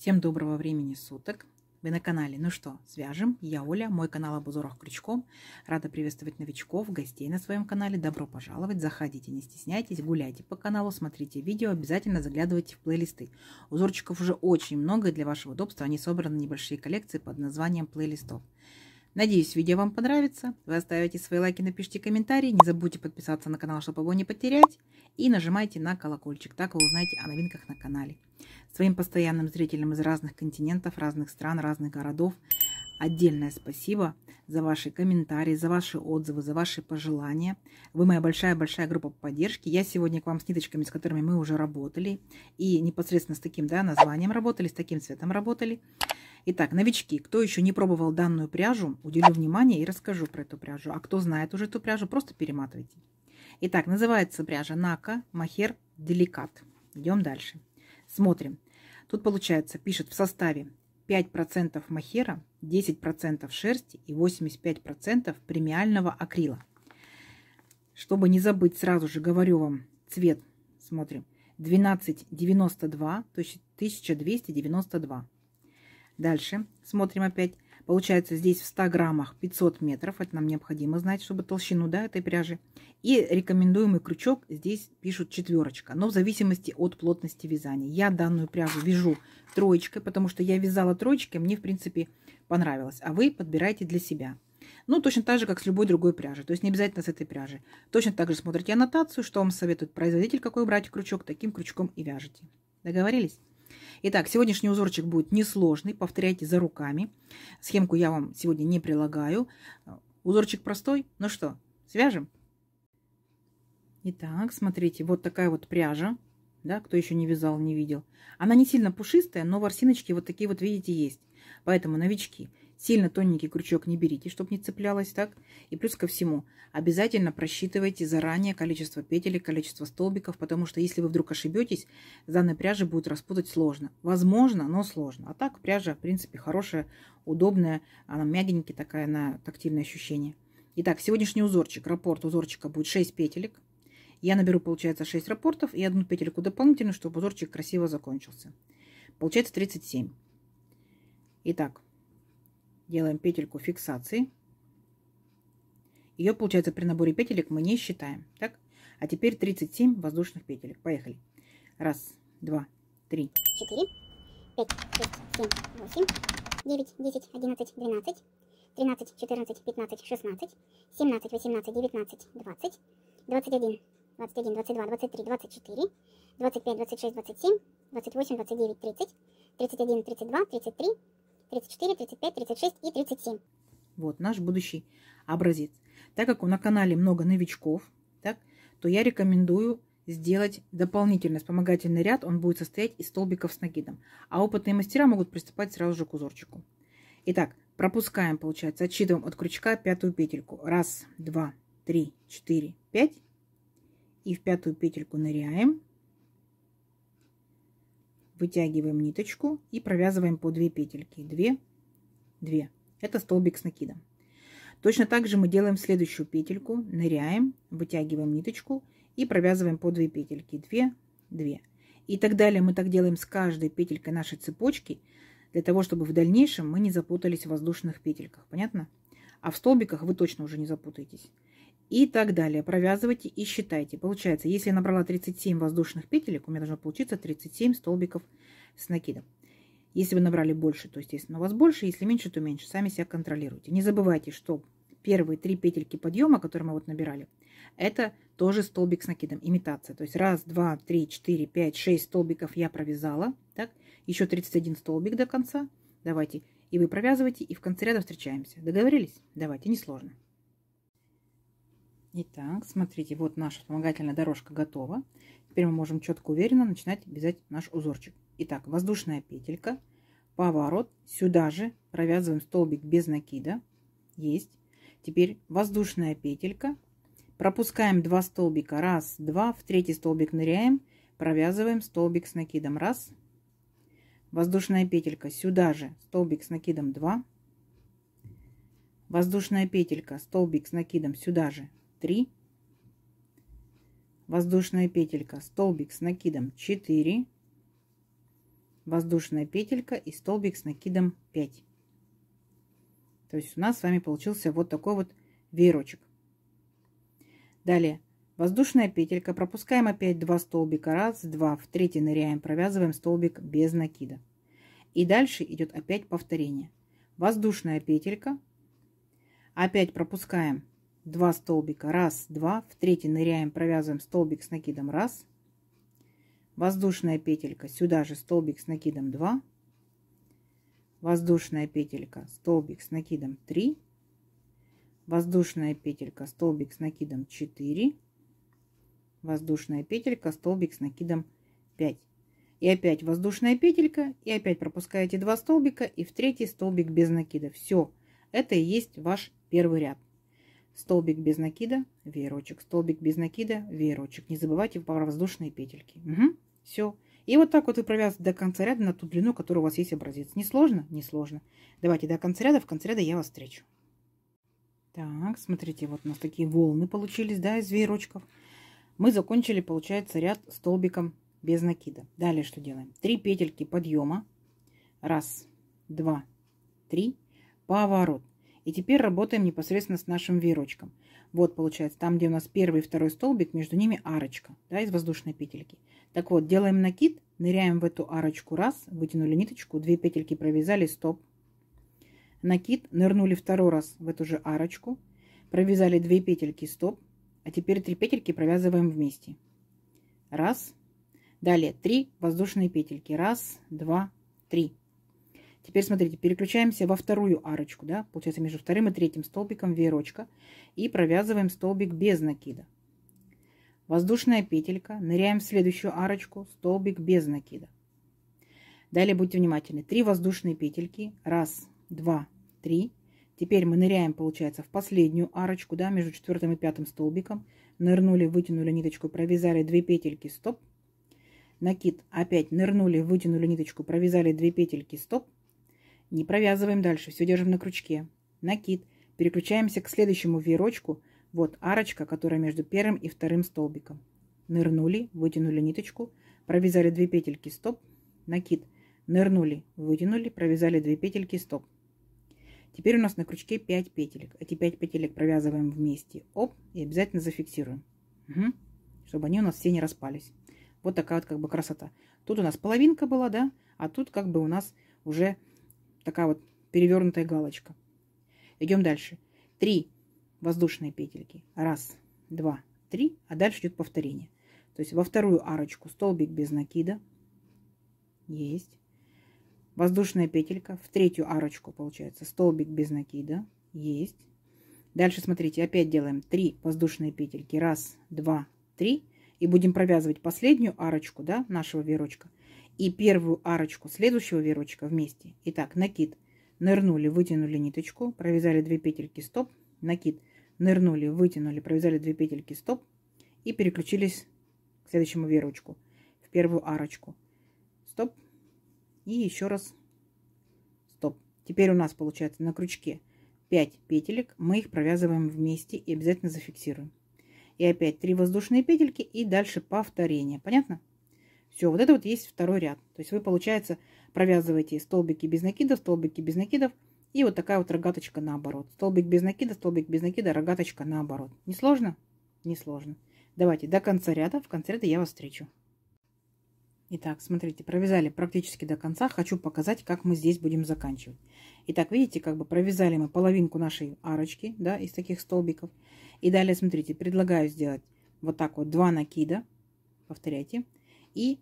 Всем доброго времени суток. Вы на канале «Ну что, свяжем?» Я Оля, мой канал об узорах крючком. Рада приветствовать новичков, гостей на своем канале. Добро пожаловать, заходите, не стесняйтесь, гуляйте по каналу, смотрите видео, обязательно заглядывайте в плейлисты. Узорчиков уже очень много, и для вашего удобства они собраны в небольшие коллекции под названием плейлистов. Надеюсь, видео вам понравится. Вы оставите свои лайки, напишите комментарии. Не забудьте подписаться на канал, чтобы его не потерять. И нажимайте на колокольчик. Так вы узнаете о новинках на канале. Своим постоянным зрителям из разных континентов, разных стран, разных городов отдельное спасибо за ваши комментарии, за ваши отзывы, за ваши пожелания. Вы моя большая-большая группа поддержки. Я сегодня к вам с ниточками, с которыми мы уже работали. И непосредственно с таким да, названием работали, с таким цветом работали. Итак, новички, кто еще не пробовал данную пряжу, уделю внимание и расскажу про эту пряжу. А кто знает уже эту пряжу, просто перематывайте. Итак, называется пряжа Нака Махер Деликат. Идем дальше. Смотрим. Тут получается, пишет в составе 5% махера, 10% шерсти и 85% премиального акрила. Чтобы не забыть, сразу же говорю вам цвет. Смотрим. 1292, то есть 1292. Дальше смотрим опять. Получается здесь в 100 граммах 500 метров. Это нам необходимо знать, чтобы толщину да, этой пряжи. И рекомендуемый крючок здесь пишут четверочка. Но в зависимости от плотности вязания. Я данную пряжу вяжу троечкой, потому что я вязала троечкой. Мне в принципе понравилось. А вы подбираете для себя. Ну, точно так же, как с любой другой пряжи. То есть не обязательно с этой пряжи. Точно так же смотрите аннотацию, что вам советует производитель, какой брать крючок, таким крючком и вяжете. Договорились? Итак, сегодняшний узорчик будет несложный. Повторяйте за руками. Схемку я вам сегодня не прилагаю. Узорчик простой. Ну что, свяжем? Итак, смотрите, вот такая вот пряжа. Да, кто еще не вязал, не видел. Она не сильно пушистая, но ворсиночки вот такие вот, видите, есть. Поэтому, новички, Сильно тоненький крючок не берите, чтобы не цеплялось так. И плюс ко всему, обязательно просчитывайте заранее количество петель, количество столбиков, потому что если вы вдруг ошибетесь, данной пряжи будет распутать сложно. Возможно, но сложно. А так пряжа, в принципе, хорошая, удобная, она мягенькая такая на тактильное ощущение. Итак, сегодняшний узорчик, раппорт узорчика будет 6 петелек. Я наберу, получается, 6 раппортов и одну петельку дополнительную, чтобы узорчик красиво закончился. Получается 37. Итак, делаем петельку фиксации. Ее, получается, при наборе петелек мы не считаем. Так? А теперь 37 воздушных петелек. Поехали. Раз, два, три. Четыре, пять, шесть, семь, восемь, девять, десять, одиннадцать, двенадцать, тринадцать, четырнадцать, пятнадцать, шестнадцать, семнадцать, восемнадцать, девятнадцать, двадцать, двадцать один, двадцать один, двадцать два, двадцать три, двадцать четыре, двадцать пять, двадцать шесть, двадцать семь, двадцать восемь, двадцать девять, тридцать, тридцать один, тридцать два, тридцать три, 34, 35, 36 и 37. Вот наш будущий образец. Так как на канале много новичков, так, то я рекомендую сделать дополнительный вспомогательный ряд. Он будет состоять из столбиков с накидом. А опытные мастера могут приступать сразу же к узорчику. Итак, пропускаем, получается, отсчитываем от крючка пятую петельку. Раз, два, три, четыре, пять. И в пятую петельку ныряем вытягиваем ниточку и провязываем по 2 петельки. 2, 2. Это столбик с накидом. Точно так же мы делаем следующую петельку, ныряем, вытягиваем ниточку и провязываем по 2 петельки. 2, 2. И так далее мы так делаем с каждой петелькой нашей цепочки, для того, чтобы в дальнейшем мы не запутались в воздушных петельках. Понятно? А в столбиках вы точно уже не запутаетесь и так далее. Провязывайте и считайте. Получается, если я набрала 37 воздушных петелек, у меня должно получиться 37 столбиков с накидом. Если вы набрали больше, то, естественно, у вас больше. Если меньше, то меньше. Сами себя контролируйте. Не забывайте, что первые три петельки подъема, которые мы вот набирали, это тоже столбик с накидом, имитация. То есть раз, два, три, четыре, пять, шесть столбиков я провязала. Так, еще 31 столбик до конца. Давайте. И вы провязываете, и в конце ряда встречаемся. Договорились? Давайте, несложно. Итак, смотрите, вот наша вспомогательная дорожка готова. Теперь мы можем четко, уверенно начинать вязать наш узорчик. Итак, воздушная петелька, поворот, сюда же провязываем столбик без накида. Есть. Теперь воздушная петелька, пропускаем два столбика, раз, два, в третий столбик ныряем, провязываем столбик с накидом, раз, воздушная петелька, сюда же столбик с накидом 2, воздушная петелька, столбик с накидом сюда же 3, воздушная петелька, столбик с накидом 4, воздушная петелька и столбик с накидом 5. То есть у нас с вами получился вот такой вот веерочек. Далее воздушная петелька, пропускаем опять два столбика, раз, два, в третий ныряем, провязываем столбик без накида. И дальше идет опять повторение. Воздушная петелька, опять пропускаем два столбика, раз, два, в третий ныряем, провязываем столбик с накидом, раз, воздушная петелька, сюда же столбик с накидом 2, воздушная петелька, столбик с накидом 3, воздушная петелька, столбик с накидом 4, воздушная петелька, столбик с накидом 5. И опять воздушная петелька, и опять пропускаете два столбика, и в третий столбик без накида. Все, это и есть ваш первый ряд. Столбик без накида, веерочек, столбик без накида, веерочек. Не забывайте про воздушные петельки. Угу. Все. И вот так вот вы провязываете до конца ряда на ту длину, которая у вас есть образец. Не сложно? Не сложно. Давайте до конца ряда. В конце ряда я вас встречу. Так, смотрите, вот у нас такие волны получились, да, из веерочков. Мы закончили, получается, ряд столбиком без накида. Далее что делаем? Три петельки подъема. Раз, два, три. Поворот. И теперь работаем непосредственно с нашим веерочком. Вот получается, там, где у нас первый и второй столбик, между ними арочка, да, из воздушной петельки. Так вот, делаем накид, ныряем в эту арочку раз, вытянули ниточку, две петельки провязали, стоп. Накид, нырнули второй раз в эту же арочку, провязали две петельки, стоп. А теперь три петельки провязываем вместе. Раз. Далее три воздушные петельки. Раз, два, три. Теперь смотрите, переключаемся во вторую арочку, да, получается между вторым и третьим столбиком веерочка и провязываем столбик без накида. Воздушная петелька, ныряем в следующую арочку, столбик без накида. Далее будьте внимательны. Три воздушные петельки, раз, два, три. Теперь мы ныряем, получается, в последнюю арочку, да, между четвертым и пятым столбиком. Нырнули, вытянули ниточку, провязали две петельки, стоп. Накид, опять нырнули, вытянули ниточку, провязали две петельки, стоп. Не провязываем дальше, все держим на крючке. Накид. Переключаемся к следующему веерочку. Вот арочка, которая между первым и вторым столбиком. Нырнули, вытянули ниточку, провязали две петельки, стоп. Накид. Нырнули, вытянули, провязали две петельки, стоп. Теперь у нас на крючке 5 петелек. Эти 5 петелек провязываем вместе. Оп, и обязательно зафиксируем. Угу. Чтобы они у нас все не распались. Вот такая вот как бы красота. Тут у нас половинка была, да, а тут как бы у нас уже Такая вот перевернутая галочка. Идем дальше. Три воздушные петельки. Раз, два, три. А дальше идет повторение. То есть во вторую арочку столбик без накида. Есть. Воздушная петелька. В третью арочку получается столбик без накида. Есть. Дальше смотрите, опять делаем 3 воздушные петельки. Раз, два, три. И будем провязывать последнюю арочку да, нашего веерочка и первую арочку следующего веерочка вместе. Итак, накид. Нырнули, вытянули ниточку, провязали 2 петельки, стоп. Накид. Нырнули, вытянули, провязали 2 петельки, стоп. И переключились к следующему веерочку, в первую арочку. Стоп. И еще раз стоп. Теперь у нас получается на крючке 5 петелек. Мы их провязываем вместе и обязательно зафиксируем. И опять 3 воздушные петельки и дальше повторение. Понятно? Все, вот это вот есть второй ряд. То есть вы, получается, провязываете столбики без накидов, столбики без накидов, и вот такая вот рогаточка наоборот. Столбик без накида, столбик без накида, рогаточка наоборот. Не сложно? Не сложно. Давайте до конца ряда. В конце ряда я вас встречу. Итак, смотрите, провязали практически до конца. Хочу показать, как мы здесь будем заканчивать. Итак, видите, как бы провязали мы половинку нашей арочки, да, из таких столбиков. И далее, смотрите, предлагаю сделать вот так вот два накида. Повторяйте. И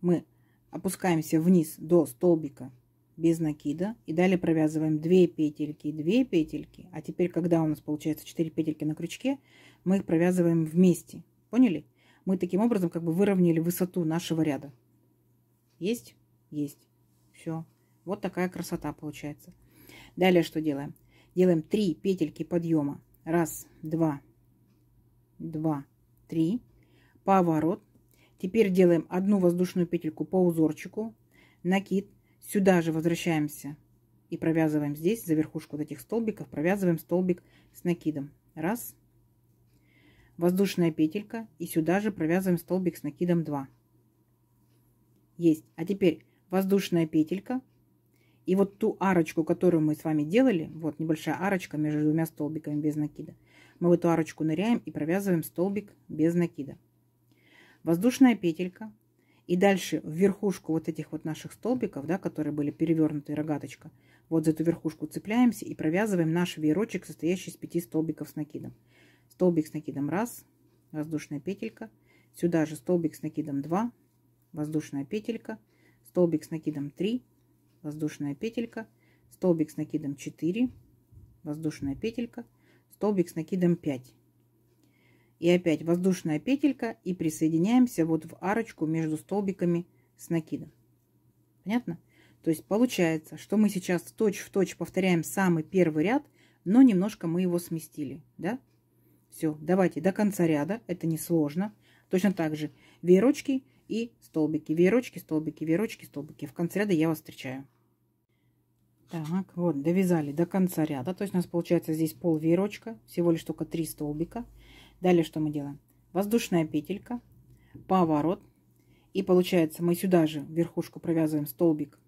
мы опускаемся вниз до столбика без накида. И далее провязываем 2 петельки, 2 петельки. А теперь, когда у нас получается 4 петельки на крючке, мы их провязываем вместе. Поняли? Мы таким образом как бы выровняли высоту нашего ряда. Есть? Есть. Все. Вот такая красота получается. Далее что делаем? Делаем 3 петельки подъема. Раз, два, два, три. Поворот. Теперь делаем одну воздушную петельку по узорчику, накид. Сюда же возвращаемся и провязываем здесь, за верхушку вот этих столбиков, провязываем столбик с накидом. Раз. Воздушная петелька. И сюда же провязываем столбик с накидом 2. Есть. А теперь воздушная петелька. И вот ту арочку, которую мы с вами делали, вот небольшая арочка между двумя столбиками без накида, мы в эту арочку ныряем и провязываем столбик без накида. Воздушная петелька. И дальше в верхушку вот этих вот наших столбиков, да, которые были перевернуты рогаточка, вот за эту верхушку цепляемся и провязываем наш веерочек, состоящий из пяти столбиков с накидом. Столбик с накидом раз, воздушная петелька. Сюда же столбик с накидом 2, воздушная петелька, столбик с накидом 3, воздушная петелька, столбик с накидом 4, воздушная петелька, столбик с накидом 5. И опять воздушная петелька и присоединяемся вот в арочку между столбиками с накидом. Понятно? То есть получается, что мы сейчас точь-в-точь повторяем самый первый ряд, но немножко мы его сместили. Да? Все, давайте до конца ряда, это несложно. Точно так же веерочки и столбики, веерочки, столбики, веерочки, столбики. В конце ряда я вас встречаю. Так, вот, довязали до конца ряда. То есть у нас получается здесь пол веерочка, всего лишь только три столбика. Далее что мы делаем? Воздушная петелька, поворот. И получается мы сюда же верхушку провязываем столбик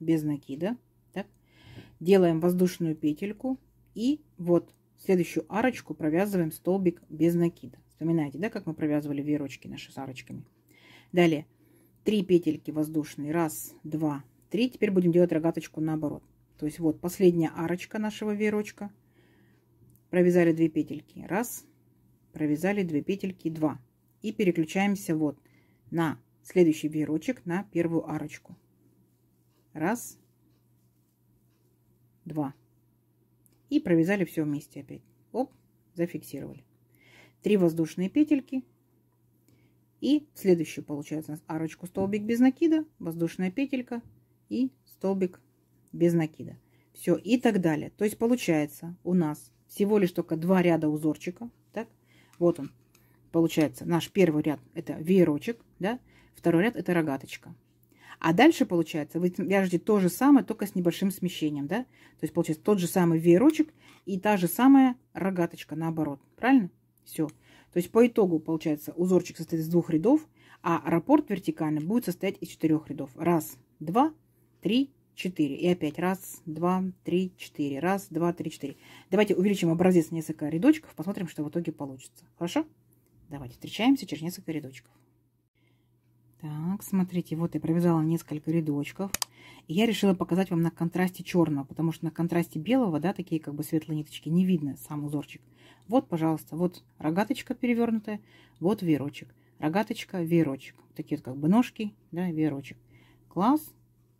без накида. Так. Делаем воздушную петельку. И вот следующую арочку провязываем столбик без накида. Вспоминаете, да, как мы провязывали веерочки наши с арочками. Далее три петельки воздушные. Раз, два, три. Теперь будем делать рогаточку наоборот. То есть вот последняя арочка нашего веерочка. Провязали две петельки. Раз. Провязали две петельки. Два. И переключаемся вот на следующий веерочек, на первую арочку. Раз. Два. И провязали все вместе опять. Оп, зафиксировали. Три воздушные петельки. И следующую получается у нас арочку столбик без накида, воздушная петелька и столбик без накида. Все, и так далее. То есть получается у нас всего лишь только два ряда узорчика. Вот он. Получается, наш первый ряд это веерочек, да? второй ряд это рогаточка. А дальше, получается, вы вяжете то же самое, только с небольшим смещением, да? То есть, получается, тот же самый веерочек и та же самая рогаточка наоборот. Правильно? Все. То есть, по итогу, получается, узорчик состоит из двух рядов, а раппорт вертикальный будет состоять из четырех рядов. Раз, два, три, 4. И опять раз, два, три, четыре. Раз, два, три, четыре. Давайте увеличим образец несколько рядочков, посмотрим, что в итоге получится. Хорошо? Давайте встречаемся через несколько рядочков. Так, смотрите, вот я провязала несколько рядочков. И я решила показать вам на контрасте черного, потому что на контрасте белого, да, такие как бы светлые ниточки, не видно сам узорчик. Вот, пожалуйста, вот рогаточка перевернутая, вот веерочек. Рогаточка, веерочек. Такие вот как бы ножки, да, веерочек. Класс,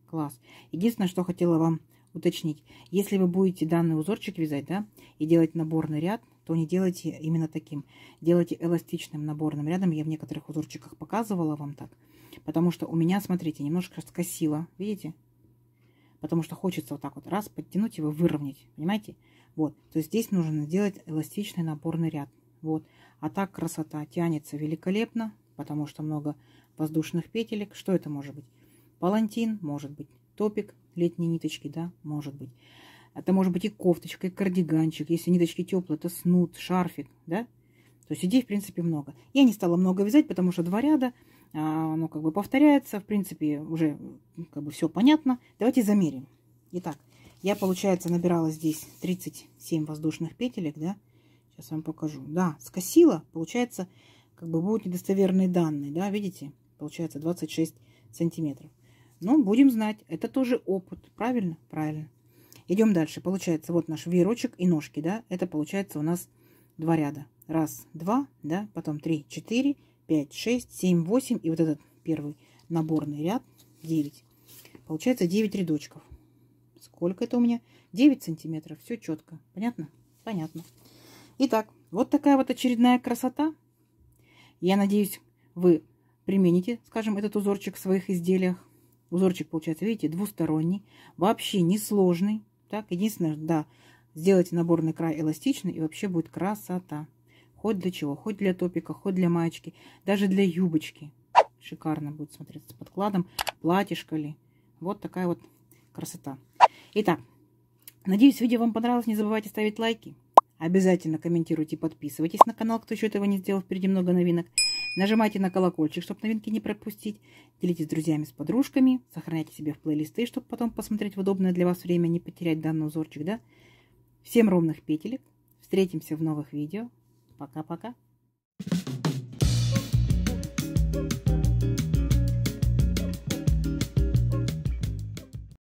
Класс. Единственное, что хотела вам уточнить. Если вы будете данный узорчик вязать, да, и делать наборный ряд, то не делайте именно таким. Делайте эластичным наборным рядом. Я в некоторых узорчиках показывала вам так. Потому что у меня, смотрите, немножко скосило. Видите? Потому что хочется вот так вот раз подтянуть его, выровнять. Понимаете? Вот. То есть здесь нужно сделать эластичный наборный ряд. Вот. А так красота тянется великолепно, потому что много воздушных петелек. Что это может быть? Палантин, может быть. Топик, летние ниточки, да, может быть. Это может быть и кофточка, и кардиганчик. Если ниточки теплые, это снуд, шарфик, да. То есть идей, в принципе, много. Я не стала много вязать, потому что два ряда, а, оно как бы повторяется. В принципе, уже как бы все понятно. Давайте замерим. Итак, я, получается, набирала здесь 37 воздушных петелек, да. Сейчас вам покажу. Да, скосила, получается, как бы будут недостоверные данные, да, видите? Получается 26 сантиметров. Но будем знать, это тоже опыт. Правильно? Правильно. Идем дальше. Получается, вот наш веерочек и ножки, да, это получается у нас два ряда. Раз, два, да, потом три, четыре, пять, шесть, семь, восемь. И вот этот первый наборный ряд, девять. Получается девять рядочков. Сколько это у меня? 9 сантиметров. Все четко. Понятно? Понятно. Итак, вот такая вот очередная красота. Я надеюсь, вы примените, скажем, этот узорчик в своих изделиях. Узорчик получается, видите, двусторонний, вообще несложный. Так, единственное, да, сделайте наборный край эластичный, и вообще будет красота. Хоть для чего, хоть для топика, хоть для маечки, даже для юбочки. Шикарно будет смотреться с подкладом, платьишко ли. Вот такая вот красота. Итак, надеюсь, видео вам понравилось. Не забывайте ставить лайки. Обязательно комментируйте, подписывайтесь на канал, кто еще этого не сделал. Впереди много новинок. Нажимайте на колокольчик, чтобы новинки не пропустить. Делитесь с друзьями, с подружками. Сохраняйте себе в плейлисты, чтобы потом посмотреть в удобное для вас время, не потерять данный узорчик, да? Всем ровных петелек. Встретимся в новых видео. Пока-пока.